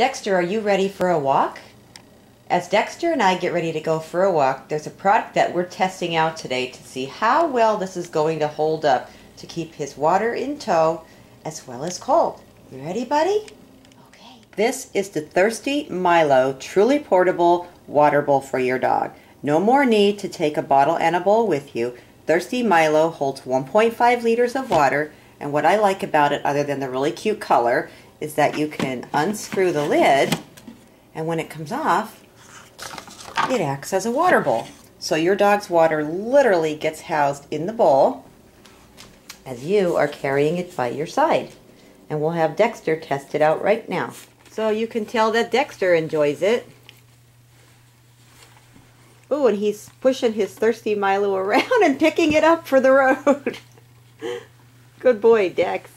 Dexter, are you ready for a walk? As Dexter and I get ready to go for a walk, there's a product that we're testing out today to see how well this is going to hold up to keep his water in tow as well as cold. You ready, buddy? Okay. This is the Thirsty Milo Truly Portable Water Bowl for your dog. No more need to take a bottle and a bowl with you. Thirsty Milo holds 1.5 liters of water, and what I like about it, other than the really cute color, is that you can unscrew the lid, and when it comes off, it acts as a water bowl. So your dog's water literally gets housed in the bowl as you are carrying it by your side. And we'll have Dexter test it out right now. So you can tell that Dexter enjoys it. Oh, and he's pushing his thirsty Milo around and picking it up for the road. Good boy, Dex.